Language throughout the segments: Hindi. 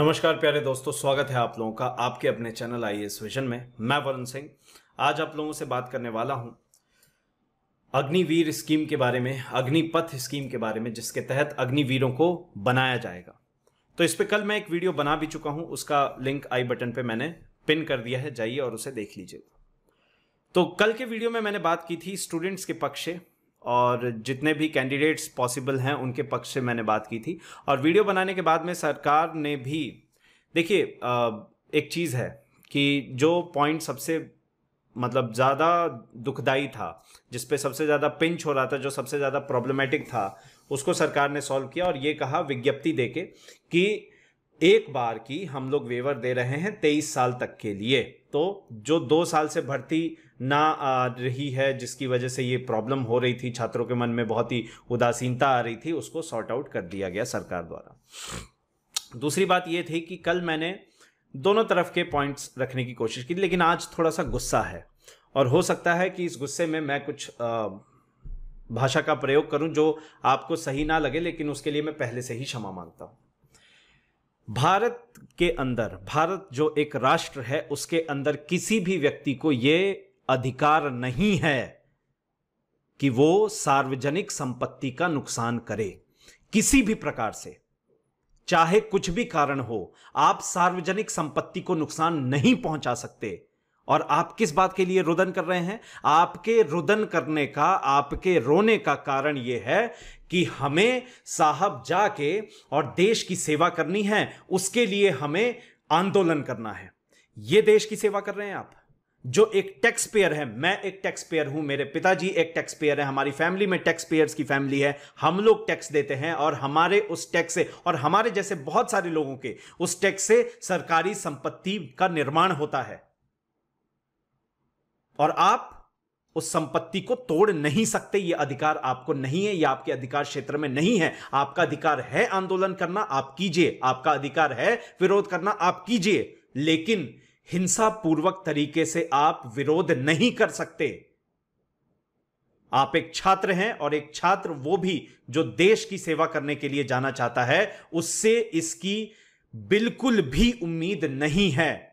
नमस्कार प्यारे दोस्तों, स्वागत है आप लोगों का आपके अपने चैनल आई एस विजन में। मैं वरुण सिंह, आज आप लोगों से बात करने वाला हूँ अग्निवीर स्कीम के बारे में, अग्निपथ स्कीम के बारे में, जिसके तहत अग्निवीरों को बनाया जाएगा। तो इस पर कल मैं एक वीडियो बना भी चुका हूँ, उसका लिंक आई बटन पर मैंने पिन कर दिया है, जाइए और उसे देख लीजिए। तो कल के वीडियो में मैंने बात की थी स्टूडेंट्स के पक्ष से और जितने भी कैंडिडेट्स पॉसिबल हैं, उनके पक्ष से मैंने बात की थी। और वीडियो बनाने के बाद में सरकार ने भी, देखिए एक चीज़ है कि जो पॉइंट सबसे मतलब ज़्यादा दुखदाई था, जिस पे सबसे ज़्यादा पिंच हो रहा था, जो सबसे ज़्यादा प्रॉब्लमेटिक था, उसको सरकार ने सॉल्व किया और ये कहा विज्ञप्ति देके कि एक बार की हम लोग वेवर दे रहे हैं तेईस साल तक के लिए। तो जो दो साल से भर्ती ना, आ, रही है, जिसकी वजह से ये प्रॉब्लम हो रही थी, छात्रों के मन में बहुत ही उदासीनता आ रही थी, उसको सॉर्ट आउट कर दिया गया सरकार द्वारा। दूसरी बात ये थी कि कल मैंने दोनों तरफ़ के पॉइंट्स रखने की कोशिश की, लेकिन आज थोड़ा सा गुस्सा है। और हो सकता है कि इस गुस्से में मैं कुछ भाषा का प्रयोग करूँ जो आपको सही ना लगे, लेकिन उसके लिए मैं पहले से ही क्षमा माँगता हूँ। भारत के अंदर, भारत जो एक राष्ट्र है, उसके अंदर किसी भी व्यक्ति को यह अधिकार नहीं है कि वो सार्वजनिक संपत्ति का नुकसान करे, किसी भी प्रकार से। चाहे कुछ भी कारण हो, आप सार्वजनिक संपत्ति को नुकसान नहीं पहुँचा सकते। और आप किस बात के लिए रुदन कर रहे हैं? आपके रुदन करने का, आपके रोने का कारण यह है कि हमें साहब जाके और देश की सेवा करनी है, उसके लिए हमें आंदोलन करना है। ये देश की सेवा कर रहे हैं आप, जो एक टैक्स पेयर है। मैं एक टैक्स पेयर हूँ, मेरे पिताजी एक टैक्स पेयर है, हमारी फैमिली में टैक्स पेयर्स की फैमिली है। हम लोग टैक्स देते हैं और हमारे उस टैक्स से, और हमारे जैसे बहुत सारे लोगों के उस टैक्स से सरकारी संपत्ति का निर्माण होता है। और आप उस संपत्ति को तोड़ नहीं सकते यह अधिकार आपको नहीं है यह आपके अधिकार क्षेत्र में नहीं है। आपका अधिकार है आंदोलन करना, आप कीजिए। आपका अधिकार है विरोध करना, आप कीजिए। लेकिन हिंसा पूर्वक तरीके से आप विरोध नहीं कर सकते। आप एक छात्र हैं और एक छात्र वो भी जो देश की सेवा करने के लिए जाना चाहता है, उससे इसकी बिल्कुल भी उम्मीद नहीं है।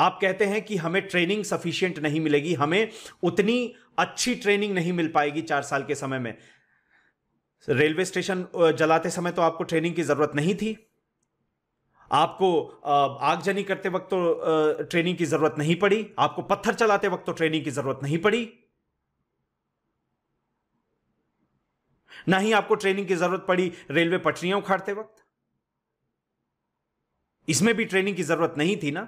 आप कहते हैं कि हमें ट्रेनिंग सफिशियंट नहीं मिलेगी, हमें उतनी अच्छी ट्रेनिंग नहीं मिल पाएगी चार साल के समय में। रेलवे स्टेशन जलाते समय तो आपको ट्रेनिंग की ज़रूरत नहीं थी। आपको आगजनी करते वक्त तो ट्रेनिंग की ज़रूरत नहीं पड़ी। आपको पत्थर चलाते वक्त तो ट्रेनिंग की ज़रूरत नहीं पड़ी। ना ही आपको ट्रेनिंग की ज़रूरत पड़ी रेलवे पटरियाँ उखाड़ते वक्त। इसमें भी ट्रेनिंग की ज़रूरत नहीं थी ना।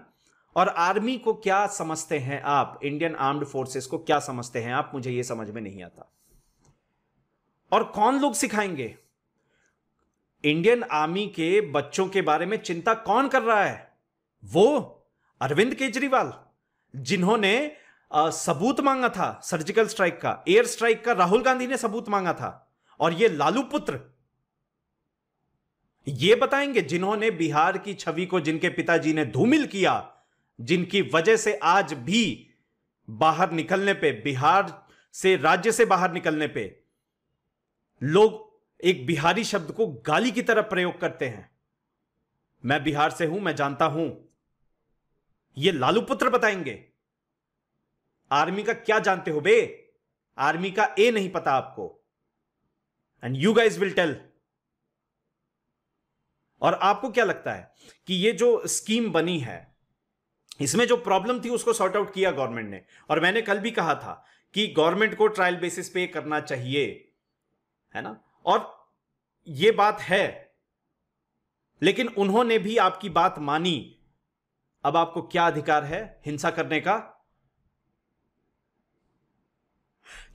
और आर्मी को क्या समझते हैं आप? इंडियन आर्म्ड फोर्सेस को क्या समझते हैं आप? मुझे यह समझ में नहीं आता। और कौन लोग सिखाएँगे? इंडियन आर्मी के बच्चों के बारे में चिंता कौन कर रहा है? वो अरविंद केजरीवाल, जिन्होंने सबूत मांगा था सर्जिकल स्ट्राइक का। एयर स्ट्राइक का राहुल गांधी ने सबूत मांगा था। और ये लालू पुत्र, ये बताएँगे जिन्होंने बिहार की छवि को जिनके पिताजी ने धूमिल किया जिनकी वजह से आज भी बाहर निकलने पे, बिहार से राज्य से बाहर निकलने पे लोग एक बिहारी शब्द को गाली की तरह प्रयोग करते हैं। मैं बिहार से हूँ, मैं जानता हूँ। ये लालू पुत्र बताएँगे। आर्मी का क्या जानते हो बे? आर्मी का ए नहीं पता आपको। And you guys will tell और आपको क्या लगता है कि ये जो स्कीम बनी है इसमें जो प्रॉब्लम थी उसको सॉर्ट आउट किया गवर्नमेंट ने। और मैंने कल भी कहा था कि गवर्नमेंट को ट्रायल बेसिस पे करना चाहिए। है ना? और ये बात है। लेकिन उन्होंने भी आपकी बात मानी। अब आपको क्या अधिकार है हिंसा करने का?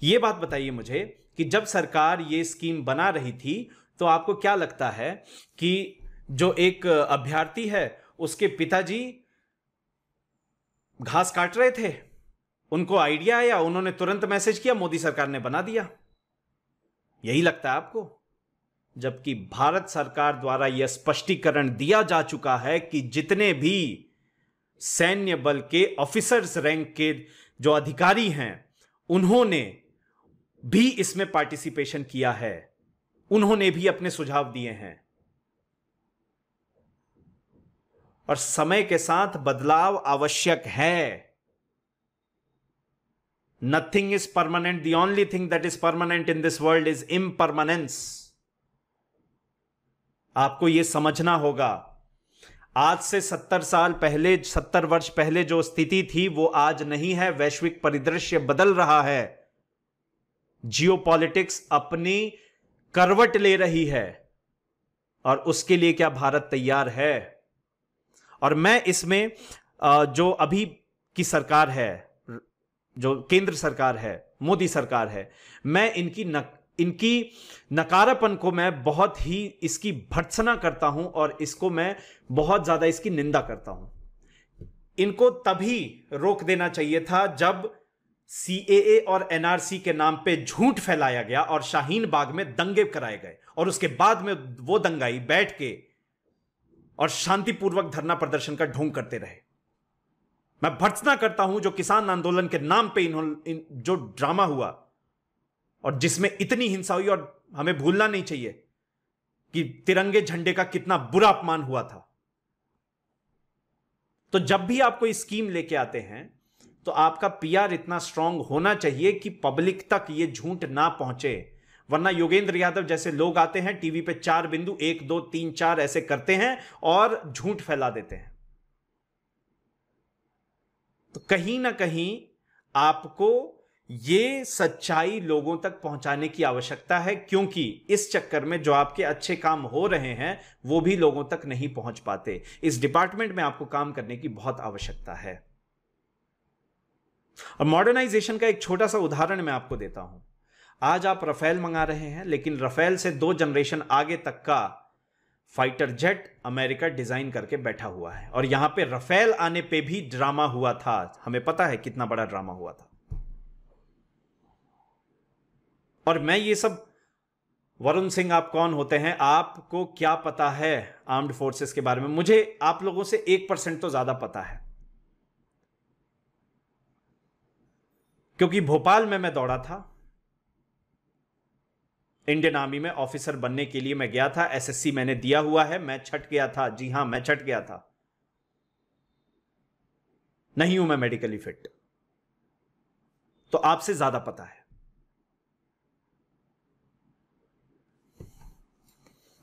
यह बात बताइए मुझे कि जब सरकार ये स्कीम बना रही थी तो आपको क्या लगता है कि जो एक अभ्यर्थी है, उसके पिताजी घास काट रहे थे। उनको आइडिया आया, उन्होंने तुरंत मैसेज किया, मोदी सरकार ने बना दिया। यही लगता है आपको? जबकि भारत सरकार द्वारा यह स्पष्टीकरण दिया जा चुका है कि जितने भी सैन्य बल के ऑफिसर्स रैंक के जो अधिकारी हैं, उन्होंने भी इसमें पार्टिसिपेशन किया है। उन्होंने भी अपने सुझाव दिए हैं। और समय के साथ बदलाव आवश्यक है। Nothing is permanent the only thing that is permanent in this world is impermanence आपको यह समझना होगा। आज से सत्तर साल पहले, सत्तर वर्ष पहले जो स्थिति थी, वो आज नहीं है। वैश्विक परिदृश्य बदल रहा है। जियो पॉलिटिक्स अपनी करवट ले रही है। और उसके लिए क्या भारत तैयार है? और मैं इसमें जो अभी की सरकार है जो केंद्र सरकार है मोदी सरकार है मैं इनकी न, इनकी नकारापन को मैं बहुत ही इसकी भर्त्सना करता हूँ और इसको मैं बहुत ज़्यादा इसकी निंदा करता हूँ। इनको तभी रोक देना चाहिए था जब सीएए और एनआरसी के नाम पे झूठ फैलाया गया और शाहीन बाग में दंगे कराए गए और उसके बाद में वो दंगाई बैठ के और शांतिपूर्वक धरना प्रदर्शन का ढोंग करते रहे। मैं भर्त्सना करता हूँ जो किसान आंदोलन के नाम पे इन्होंने इन, जो ड्रामा हुआ और जिसमें इतनी हिंसा हुई और हमें भूलना नहीं चाहिए कि तिरंगे झंडे का कितना बुरा अपमान हुआ था। तो जब भी आप कोई स्कीम लेके आते हैं तो आपका पीआर इतना स्ट्रांग होना चाहिए कि पब्लिक तक ये झूठ ना पहुँचे। वरना योगेंद्र यादव जैसे लोग आते हैं, टीवी पे चार बिंदु, एक, दो, तीन, चार ऐसे करते हैं और झूठ फैला देते हैं। तो कहीं ना कहीं आपको ये सच्चाई लोगों तक पहुँचाने की आवश्यकता है, क्योंकि इस चक्कर में जो आपके अच्छे काम हो रहे हैं, वो भी लोगों तक नहीं पहुँच पाते। इस डिपार्टमेंट में आपको काम करने की बहुत आवश्यकता है। और मॉडर्नाइजेशन का एक छोटा सा उदाहरण मैं आपको देता हूँ। आज आप रफेल मंगा रहे हैं, लेकिन रफेल से दो जनरेशन आगे तक का फाइटर जेट अमेरिका डिज़ाइन करके बैठा हुआ है। और यहाँ पे रफेल आने पे भी ड्रामा हुआ था। हमें पता है कितना बड़ा ड्रामा हुआ था। और मैं ये सब, वरुण सिंह आप कौन होते हैं, आपको क्या पता है आर्म्ड फोर्सेस के बारे में? मुझे आप लोगों से एक परसेंट तो ज़्यादा पता है। क्योंकि भोपाल में मैं दौड़ा था इंडियन आर्मी में ऑफिसर बनने के लिए मैं गया था। एसएससी मैंने दिया हुआ है। मैं छट गया था। जी हाँ, मैं छट गया था। नहीं हूँ मैं मेडिकली फिट तो आपसे ज़्यादा पता है।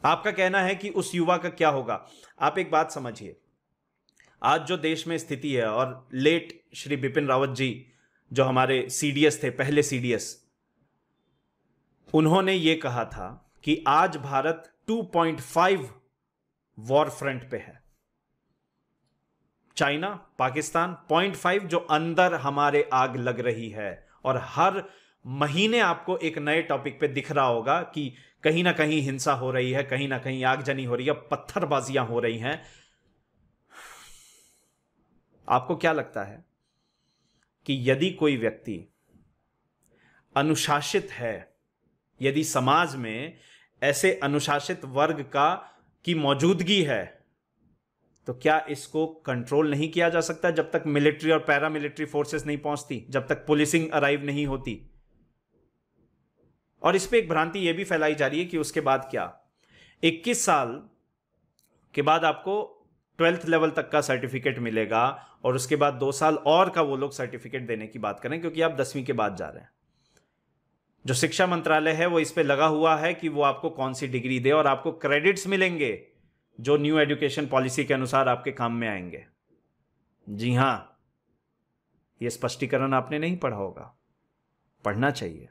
आपका कहना है कि उस युवा का क्या होगा। आप एक बात समझिए। आज जो देश में स्थिति है और लेट श्री बिपिन रावत जी, जो हमारे सीडीएस थे, पहले सीडीएस उन्होंने ये कहा था कि आज भारत 2.5 वॉर फ्रंट पे है। चाइना, पाकिस्तान 0.5 जो अंदर हमारे आग लग रही है और हर महीने आपको एक नए टॉपिक पे दिख रहा होगा कि कहीं ना कहीं हिंसा हो रही है, कहीं ना कहीं आगजनी हो रही है, पत्थरबाजियाँ हो रही हैं। आपको क्या लगता है कि यदि कोई व्यक्ति अनुशासित है यदि समाज में ऐसे अनुशासित वर्ग का, की मौजूदगी है तो क्या इसको कंट्रोल नहीं किया जा सकता जब तक मिलिट्री और पैरामिलिट्री फोर्सेस नहीं पहुँचती, जब तक पुलिसिंग अराइव नहीं होती? और इस पर एक भ्रांति यह भी फैलाई जा रही है कि उसके बाद क्या? 21 साल के बाद आपको ट्वेल्थ लेवल तक का सर्टिफिकेट मिलेगा और उसके बाद दो साल और का वो लोग सर्टिफिकेट देने की बात करें, क्योंकि आप दसवीं के बाद जा रहे हैं। जो शिक्षा मंत्रालय है, वो इस पर लगा हुआ है कि वो आपको कौन सी डिग्री दे और आपको क्रेडिट्स मिलेंगे जो न्यू एजुकेशन पॉलिसी के अनुसार आपके काम में आएँगे। जी हाँ, ये स्पष्टीकरण आपने नहीं पढ़ा होगा। पढ़ना चाहिए।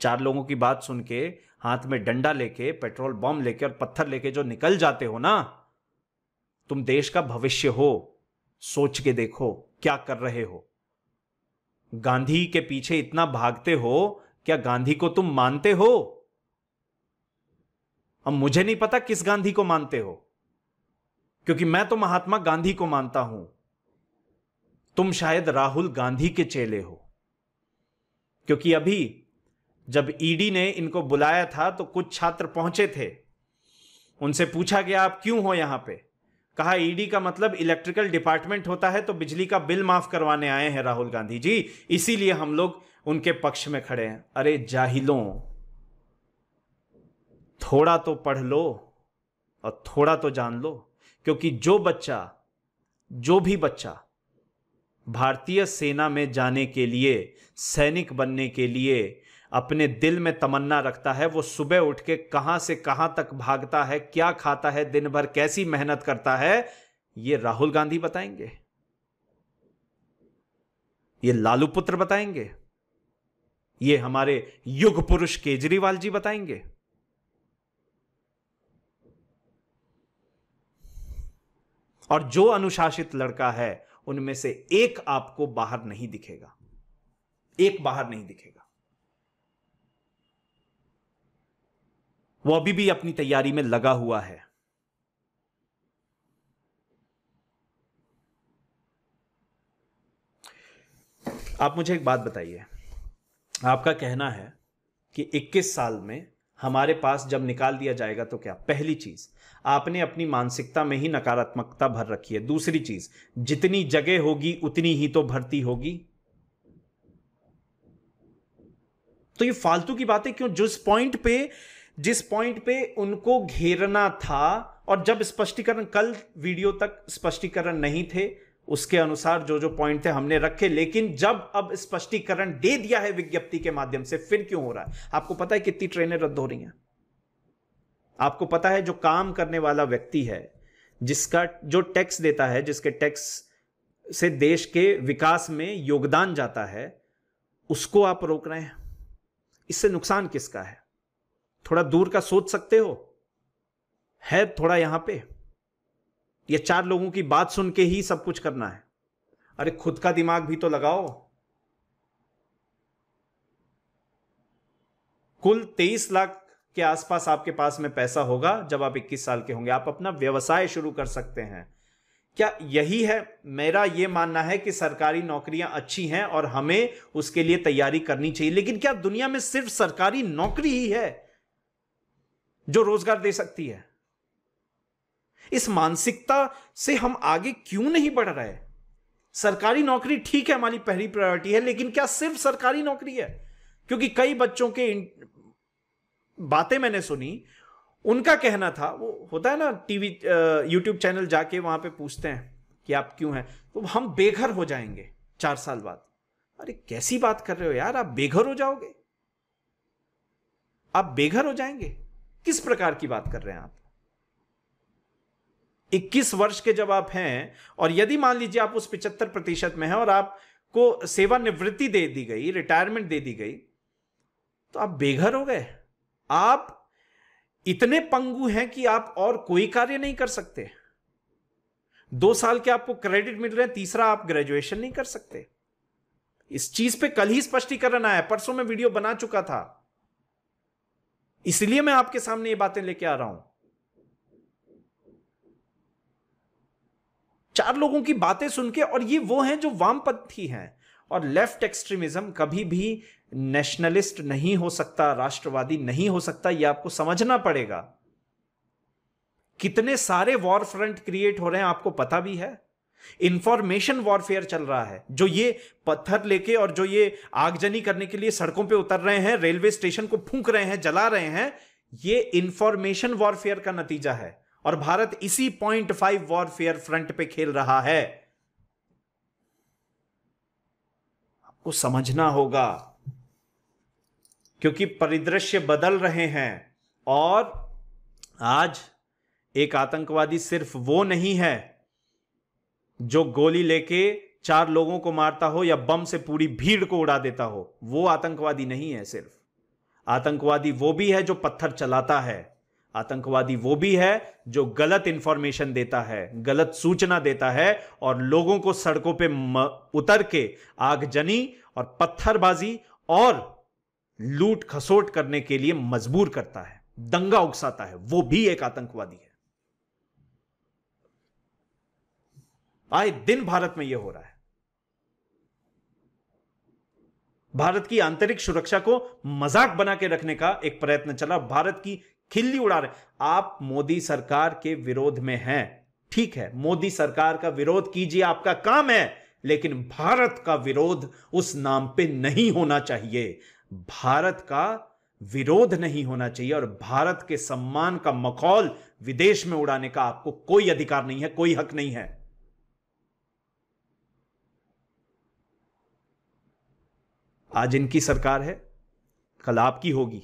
चार लोगों की बात सुन के, हाथ में डंडा लेके, पेट्रोल बम लेके और पत्थर लेके जो निकल जाते हो ना, तुम देश का भविष्य हो, सोच के देखो, क्या कर रहे हो। गांधी के पीछे इतना भागते हो क्या गांधी को तुम मानते हो? अब मुझे नहीं पता किस गांधी को मानते हो, क्योंकि मैं तो महात्मा गांधी को मानता हूँ। तुम शायद राहुल गांधी के चेले हो, क्योंकि अभी जब ईडी ने इनको बुलाया था तो कुछ छात्र पहुँचे थे। उनसे पूछा गया, आप क्यों हो यहाँ पे? कहा, ईडी का मतलब इलेक्ट्रिकल डिपार्टमेंट होता है तो बिजली का बिल माफ़ करवाने आए हैं राहुल गांधी जी, इसीलिए हम लोग उनके पक्ष में खड़े हैं। अरे जाहिलों, थोड़ा तो पढ़ लो और थोड़ा तो जान लो, क्योंकि जो बच्चा, जो भी बच्चा भारतीय सेना में जाने के लिए, सैनिक बनने के लिए अपने दिल में तमन्ना रखता है, वो सुबह उठ के कहाँ से कहाँ तक भागता है, क्या खाता है दिन भर कैसी मेहनत करता है, ये राहुल गांधी बताएँगे। ये लालू पुत्र बताएँगे। ये हमारे युग पुरुष केजरीवाल जी बताएँगे। और जो अनुशासित लड़का है, उनमें से एक आपको बाहर नहीं दिखेगा। एक बाहर नहीं दिखेगा। वो अभी भी अपनी तैयारी में लगा हुआ है। आप मुझे एक बात बताइए। आपका कहना है कि 21 साल में हमारे पास जब निकाल दिया जाएगा तो क्या? पहली चीज़, आपने अपनी मानसिकता में ही नकारात्मकता भर रखी है। दूसरी चीज़, जितनी जगह होगी, उतनी ही तो भर्ती होगी। तो ये फालतू की बातें क्यों? जिस पॉइंट पे, जिस पॉइंट पे उनको घेरना था, और जब स्पष्टीकरण, कल वीडियो तक स्पष्टीकरण नहीं थे उसके अनुसार जो जो पॉइंट थे हमने रखे, लेकिन जब अब स्पष्टीकरण दे दिया है विज्ञप्ति के माध्यम से, फिर क्यों हो रहा है? आपको पता है कितनी ट्रेनें रद्द हो रही हैं? आपको पता है जो काम करने वाला व्यक्ति है, जिसका जो टैक्स देता है, जिसके टैक्स से देश के विकास में योगदान जाता है, उसको आप रोक रहे हैं। इससे नुकसान किसका है? थोड़ा दूर का सोच सकते हो? है थोड़ा यहाँ पे। ये चार लोगों की बात सुन के ही सब कुछ करना है। अरे खुद का दिमाग भी तो लगाओ। कुल तेईस लाख के आसपास आपके पास में पैसा होगा, जब आप 21 साल के होंगे। आप अपना व्यवसाय शुरू कर सकते हैं। क्या यही है? मेरा यह मानना है कि सरकारी नौकरियाँ अच्छी हैं और हमें उसके लिए तैयारी करनी चाहिए। लेकिन क्या दुनिया में सिर्फ़ सरकारी नौकरी ही है जो रोज़गार दे सकती है? इस मानसिकता से हम आगे क्यों नहीं बढ़ रहे सरकारी नौकरी ठीक है, हमारी पहली प्रायोरिटी है, लेकिन क्या सिर्फ़ सरकारी नौकरी है? क्योंकि कई बच्चों के बातें मैंने सुनी, उनका कहना था, वो होता है ना, टीवी यूट्यूब चैनल जाके वहाँ पे पूछते हैं कि आप क्यों हैं? तो हम बेघर हो जाएँगे चार साल बाद। अरे, कैसी बात कर रहे हो यार? आप बेघर हो जाओगे। आप बेघर हो जाएँगे। किस प्रकार की बात कर रहे हैं आप? 21 वर्ष के जब आप हैं, और यदि मान लीजिए आप उस पिचहत्तर प्रतिशत में हैं और आपको सेवानिवृत्ति दे दी गई रिटायरमेंट दे दी गई तो आप बेघर हो गए। आप इतने पंगु हैं कि आप और कोई कार्य नहीं कर सकते। दो साल के आपको क्रेडिट मिल रहे हैं, तीसरा आप ग्रेजुएशन नहीं कर सकते। इस चीज़ पे कल ही स्पष्टीकरण आया, परसों में वीडियो बना चुका था। इसलिए मैं आपके सामने ये बातें लेके आ रहा हूँ। चार लोगों की बातें सुन के और ये वो हैं जो वामपंथी हैं। और लेफ़्ट एक्सट्रीमिज्म कभी भी नेशनलिस्ट नहीं हो सकता, राष्ट्रवादी नहीं हो सकता यह आपको समझना पड़ेगा। कितने सारे वॉर फ्रंट क्रिएट हो रहे हैं आपको पता भी है? इंफॉर्मेशन वॉरफेयर चल रहा है, जो ये पत्थर लेके और जो ये आगजनी करने के लिए सड़कों पे उतर रहे हैं, रेलवे स्टेशन को फूंक रहे हैं, जला रहे हैं, ये इंफॉर्मेशन वॉरफेयर का नतीजा है। और भारत इसी पॉइंट फाइव वॉरफेयर फ्रंट पे खेल रहा है। आपको समझना होगा, क्योंकि परिदृश्य बदल रहे हैं और आज एक आतंकवादी सिर्फ़ वो नहीं है जो गोली लेके चार लोगों को मारता हो या बम से पूरी भीड़ को उड़ा देता हो। वो आतंकवादी नहीं है सिर्फ़। आतंकवादी वो भी है जो पत्थर चलाता है। आतंकवादी वो भी है जो गलत इंफॉर्मेशन देता है, गलत सूचना देता है और लोगों को सड़कों पे उतर के आगजनी और पत्थरबाजी और लूट खसोट करने के लिए मजबूर करता है, दंगा उकसाता है। वो भी एक आतंकवादी है। आए दिन भारत में यह हो रहा है। भारत की आंतरिक सुरक्षा को मज़ाक बना के रखने का एक प्रयत्न चला। भारत की खिल्ली उड़ा रहे आप मोदी सरकार के विरोध में हैं। ठीक है, मोदी सरकार का विरोध कीजिए, आपका काम है, लेकिन भारत का विरोध उस नाम पे नहीं होना चाहिए। भारत का विरोध नहीं होना चाहिए और भारत के सम्मान का मखौल विदेश में उड़ाने का आपको कोई अधिकार नहीं है, कोई हक नहीं है। आज इनकी सरकार है, कल आपकी होगी।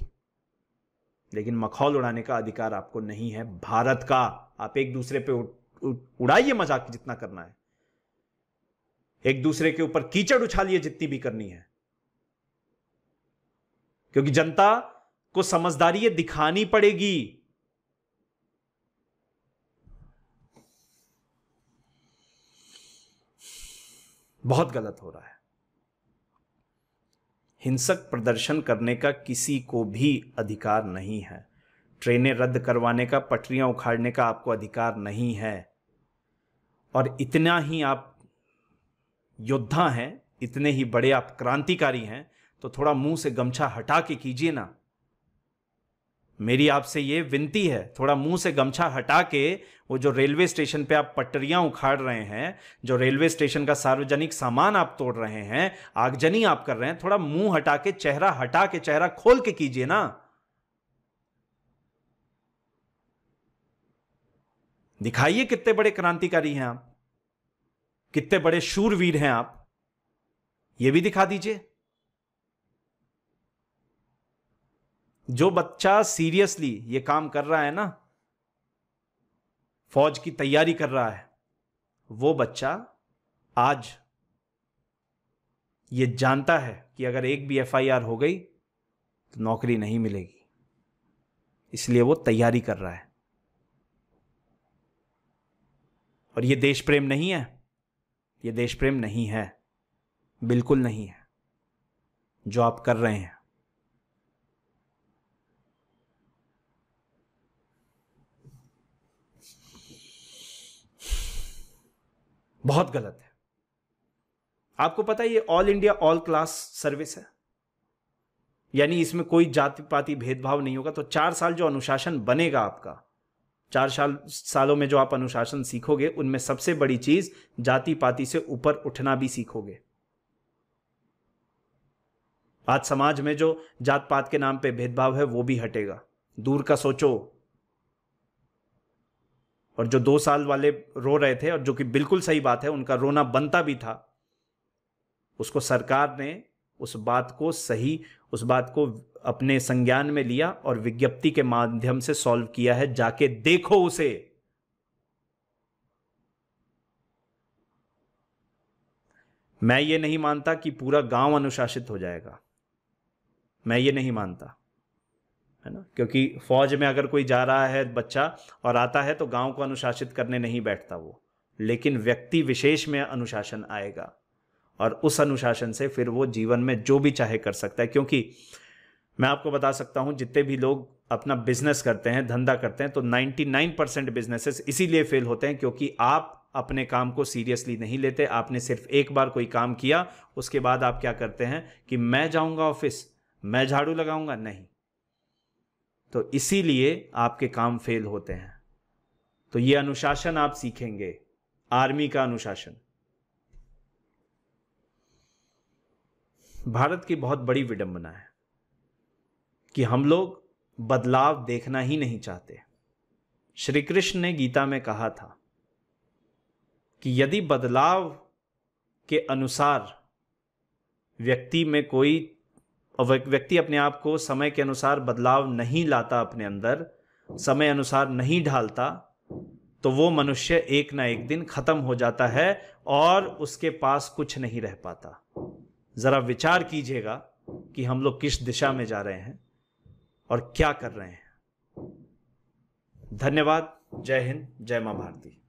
लेकिन मखौल उड़ाने का अधिकार आपको नहीं है। भारत का, आप एक दूसरे पे उड़ाइए मज़ाक जितना करना है। एक दूसरे के ऊपर कीचड़ उछालिए जितनी भी करनी है। क्योंकि जनता को समझदारी दिखानी पड़ेगी। बहुत गलत हो रहा है। हिंसक प्रदर्शन करने का किसी को भी अधिकार नहीं है। ट्रेनें रद्द करवाने का, पटरियाँ उखाड़ने का आपको अधिकार नहीं है। और इतना ही आप योद्धा हैं, इतने ही बड़े आप क्रांतिकारी हैं तो थोड़ा मुँह से गमछा हटा के कीजिए ना। मेरी आपसे ये विनती है, थोड़ा मुँह से गमछा हटा के वो जो रेलवे स्टेशन पे आप पटरियाँ उखाड़ रहे हैं, जो रेलवे स्टेशन का सार्वजनिक सामान आप तोड़ रहे हैं, आगजनी आप कर रहे हैं, थोड़ा मुँह हटा के, चेहरा हटा के, चेहरा खोल के कीजिए ना। दिखाइए कितने बड़े क्रांतिकारी हैं आप, कितने बड़े शूरवीर हैं आप। ये भी दिखा दीजिए। जो बच्चा सीरियसली ये काम कर रहा है ना, फौज की तैयारी कर रहा है, वो बच्चा आज ये जानता है कि अगर एक भी एफआईआर हो गई तो नौकरी नहीं मिलेगी। इसलिए वो तैयारी कर रहा है। और ये देश प्रेम नहीं है, ये देश प्रेम नहीं है, बिल्कुल नहीं है, जो आप कर रहे हैं। बहुत गलत है। आपको पता है ये all India all class service है? यानी इसमें कोई जाति पाति भेदभाव नहीं होगा तो चार साल जो अनुशासन बनेगा आपका, चार साल, सालों में जो आप अनुशासन सीखोगे, उनमें सबसे बड़ी चीज़ जाति पाति से ऊपर उठना भी सीखोगे। आज समाज में जो जात पात के नाम पे भेदभाव है, वो भी हटेगा। दूर का सोचो और जो दो साल वाले रो रहे थे और जो कि बिल्कुल सही बात है, उनका रोना बनता भी था, उसको सरकार ने उस बात को सही, उस बात को अपने संज्ञान में लिया और विज्ञप्ति के माध्यम से सॉल्व किया है, जाके देखो उसे। मैं ये नहीं मानता कि पूरा गाँव अनुशासित हो जाएगा। मैं ये नहीं मानता। है ना? क्योंकि फौज में अगर कोई जा रहा है बच्चा और आता है तो गाँव को अनुशासित करने नहीं बैठता वो। लेकिन व्यक्ति विशेष में अनुशासन आएगा और उस अनुशासन से फिर वो जीवन में जो भी चाहे कर सकता है। क्योंकि मैं आपको बता सकता हूँ, जितने भी लोग अपना बिज़नेस करते हैं, धंधा करते हैं तो 99 परसेंट बिजनेसेस इसीलिए फेल होते हैं क्योंकि आप अपने काम को सीरियसली नहीं लेते। आपने सिर्फ़ एक बार कोई काम किया, उसके बाद आप क्या करते हैं कि मैं जाऊँगा ऑफ़िस मैं झाड़ू लगाऊँगा? नहीं। तो इसीलिए आपके काम फेल होते हैं। तो ये अनुशासन आप सीखेंगे, आर्मी का अनुशासन। भारत की बहुत बड़ी विडंबना है कि हम लोग बदलाव देखना ही नहीं चाहते। श्री कृष्ण ने गीता में कहा था कि यदि बदलाव के अनुसार व्यक्ति में कोई व्यक्ति अपने आप को समय के अनुसार बदलाव नहीं लाता अपने अंदर, समय अनुसार नहीं ढालता तो वो मनुष्य एक ना एक दिन खत्म हो जाता है और उसके पास कुछ नहीं रह पाता। जरा विचार कीजिएगा कि हम लोग किस दिशा में जा रहे हैं और क्या कर रहे हैं। धन्यवाद। जय हिंद। जय माँ भारती।